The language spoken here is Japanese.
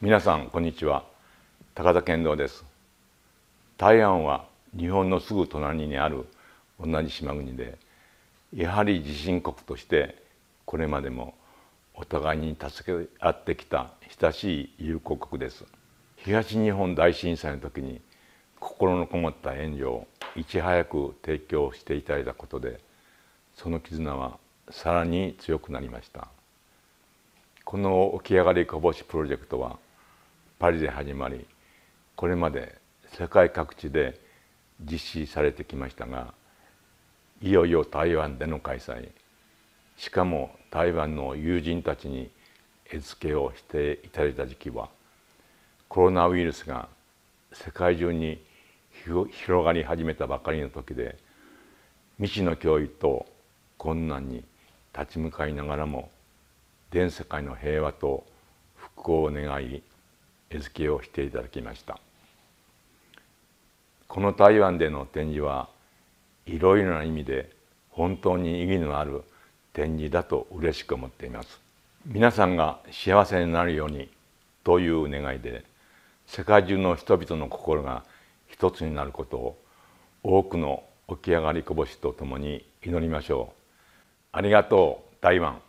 皆さんこんにちは。高田健三です。台湾は日本のすぐ隣にある同じ島国でやはり地震国としてこれまでもお互いに助け合ってきた親しい友好国です。東日本大震災の時に心のこもった援助をいち早く提供していただいたことでその絆はさらに強くなりました。この起き上がりこぼしプロジェクトはパリで始まりこれまで世界各地で実施されてきましたがいよいよ台湾での開催。しかも台湾の友人たちに餌付けをしていただいた時期はコロナウイルスが世界中に広がり始めたばかりの時で未知の脅威と困難に立ち向かいながらも全世界の平和と復興を願い餌付けをしていただきました。この台湾での展示はいろいろな意味で本当に意義のある展示だと嬉しく思っています。皆さんが幸せになるようにという願いで世界中の人々の心が一つになることを多くの起き上がりこぼしとともに祈りましょう。ありがとう台湾。